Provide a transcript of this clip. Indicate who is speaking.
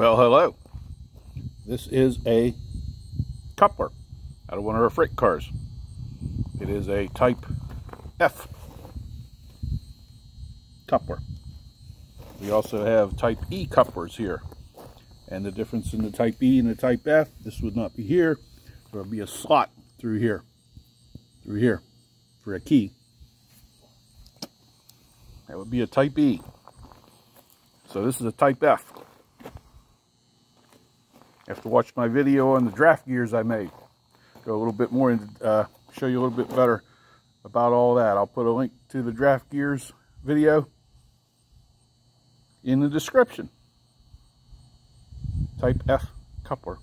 Speaker 1: Well, hello. This is a coupler out of one of our freight cars. It is a Type F coupler. We also have Type E couplers here. And the difference in the Type E and the Type F, this would not be here. There would be a slot through here, through here, for a key. That would be a Type E. So this is a Type F. Have to watch my video on the draft gears I made. Go a little bit more and uh, show you a little bit better about all that. I'll put a link to the draft gears video in the description. Type F coupler.